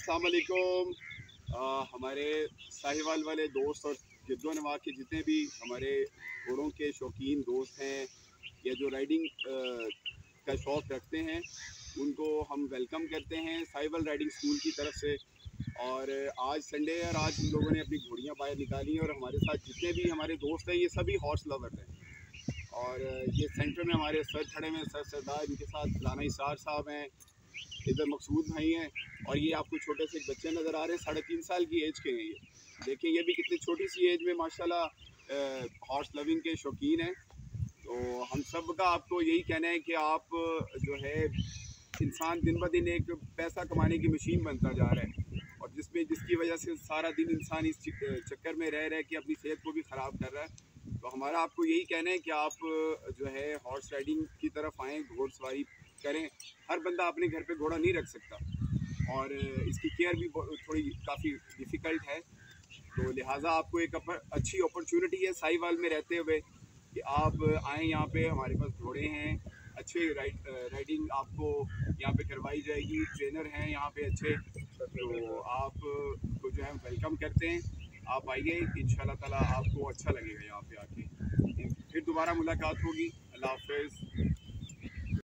अस्सलाम हमारे साहिवाल वाले दोस्त और जिद्दो नवा के जितने भी हमारे घोड़ों के शौकीन दोस्त हैं, या जो राइडिंग का शौक़ रखते हैं, उनको हम वेलकम करते हैं साहिवाल राइडिंग स्कूल की तरफ़ से। और आज संडे है और आज हम लोगों ने अपनी घोड़ियाँ बाहर निकाली हैं और हमारे साथ जितने भी हमारे दोस्त हैं, ये सभी हॉर्स लवर हैं। और ये सेंटर में हमारे सर खड़े हैं, सर सरदार, इनके साथ लाना इसार साहब हैं। इधर मकसूद भाई हैं और ये आपको छोटे से बच्चे नज़र आ रहे हैं, साढ़े तीन साल की एज के हैं ये। देखिए ये भी कितनी छोटी सी एज में माशाल्लाह हॉर्स लविंग के शौकीन हैं। तो हम सब का आपको यही कहना है कि आप, जो है, इंसान दिन ब दिन एक पैसा कमाने की मशीन बनता जा रहा है और जिसमें, जिसकी वजह से सारा दिन इंसान इस चक्कर में रह रहे कि अपनी सेहत को भी ख़राब कर रहा है। तो हमारा आपको यही कहना है कि आप जो है हॉर्स राइडिंग की तरफ़ आएँ, घोड़सवारी करें। हर बंदा अपने घर पे घोड़ा नहीं रख सकता। और इसकी केयर भी थोड़ी काफ़ी डिफ़िकल्ट है। तो लिहाजा आपको एक अच्छी अपॉर्चुनिटी है साहिवाल में रहते हुए कि आप आएँ यहाँ पे, हमारे पास घोड़े हैं, अच्छे राइड राइडिंग आपको यहाँ पे करवाई जाएगी। ट्रेनर हैं यहाँ पे अच्छे। तो आप को जो है वेलकम करते हैं। आप आइए इन ताला आपको अच्छा लगेगा यहाँ पे आके। फिर दोबारा मुलाकात होगी। अल्लाह हाफ़